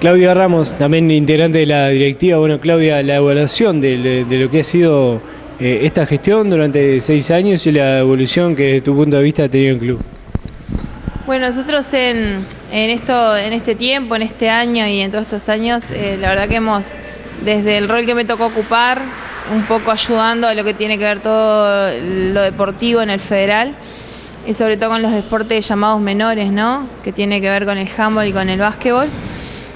Claudia Ramos, también integrante de la directiva. Bueno, Claudia, la evaluación de, lo que ha sido eh, esta gestión durante seis años y la evolución que desde tu punto de vista ha tenido el club. Bueno, nosotros en, esto, en este tiempo, en este año y en todos estos años, eh, la verdad que hemos, desde el rol que me tocó ocupar, un poco ayudando a lo que tiene que ver todo lo deportivo en el federal y sobre todo con los deportes llamados menores, ¿no? Que tiene que ver con el handball y con el básquetbol.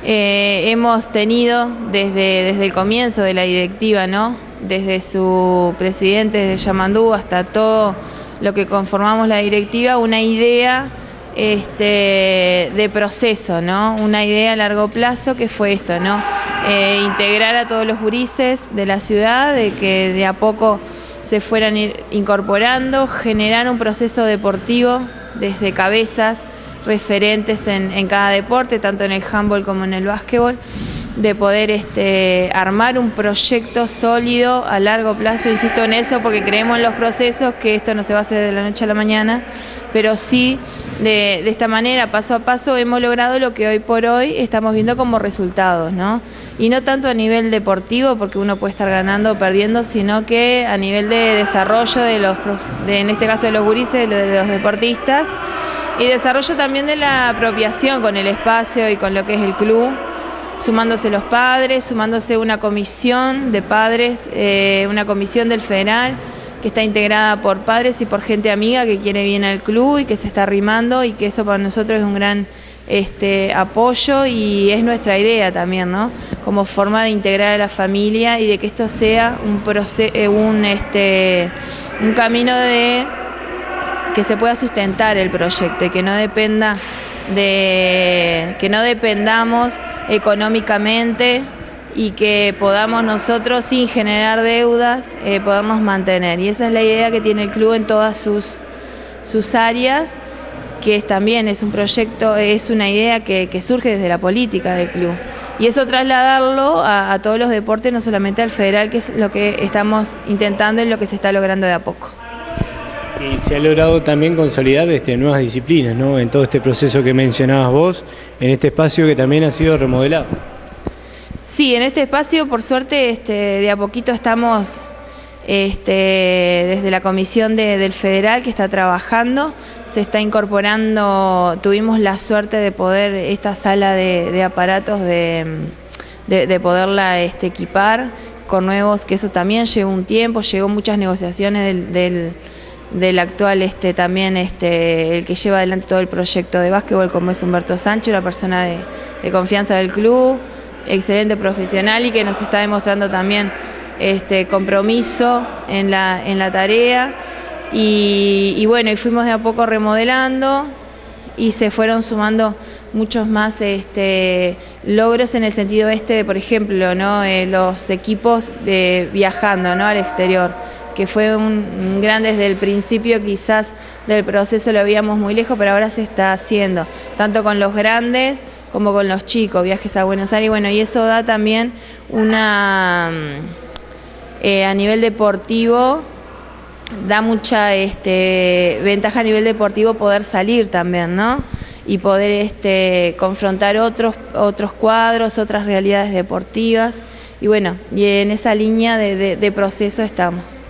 Eh, hemos tenido desde, desde el comienzo de la directiva, ¿no? desde su presidente, desde Yamandú hasta todo lo que conformamos la directiva, una idea este, de proceso, ¿no? una idea a largo plazo que fue esto, ¿no? Eh, integrar a todos los gurises de la ciudad, de que de a poco se fueran incorporando, generar un proceso deportivo desde cabezas, referentes en, cada deporte, tanto en el handball como en el básquetbol, de poder este, armar un proyecto sólido a largo plazo, insisto en eso, porque creemos en los procesos, que esto no se va a hacer de la noche a la mañana, pero sí de, esta manera, paso a paso, hemos logrado lo que hoy por hoy estamos viendo como resultados, ¿no? Y no tanto a nivel deportivo, porque uno puede estar ganando o perdiendo, sino que a nivel de desarrollo de los, en este caso de los gurises, de los deportistas, y desarrollo también de la apropiación con el espacio y con lo que es el club, sumándose los padres, sumándose una comisión de padres, eh, una comisión del federal que está integrada por padres y por gente amiga que quiere bien al club y que se está arrimando y que eso para nosotros es un gran este, apoyo y es nuestra idea también, ¿no? Como forma de integrar a la familia y de que esto sea un, eh, un, este, un camino de que se pueda sustentar el proyecto que no dependa de que no dependamos económicamente y que podamos nosotros sin generar deudas eh, podernos mantener y esa es la idea que tiene el club en todas sus, sus áreas que también es un proyecto, es una idea que, surge desde la política del club. Y eso trasladarlo a todos los deportes, no solamente al federal, que es lo que estamos intentando y lo que se está logrando de a poco. Y se ha logrado también consolidar este, nuevas disciplinas, ¿no? En todo este proceso que mencionabas vos, en este espacio que también ha sido remodelado. Sí, en este espacio, por suerte, este, de a poquito estamos este, desde la comisión del federal que está trabajando, se está incorporando, tuvimos la suerte de poder, esta sala de, aparatos, de, poderla este, equipar con nuevos, que eso también llevó un tiempo, llegó muchas negociaciones del actual este también este el que lleva adelante todo el proyecto de básquetbol como es Humberto Sánchez, una persona de, confianza del club, excelente profesional y que nos está demostrando también este compromiso en la, en la tarea y, bueno, y fuimos de a poco remodelando y se fueron sumando muchos más este, logros en el sentido este de, por ejemplo, ¿no? Eh, los equipos eh, viajando ¿no? al exterior que fue un, gran desde el principio quizás del proceso lo veíamos muy lejos, pero ahora se está haciendo, tanto con los grandes como con los chicos, viajes a Buenos Aires, bueno, y eso da también una, eh, a nivel deportivo, da mucha este, ventaja a nivel deportivo poder salir también, ¿no? Y poder este, confrontar otros, otros cuadros, otras realidades deportivas. Y bueno, y en esa línea de proceso estamos.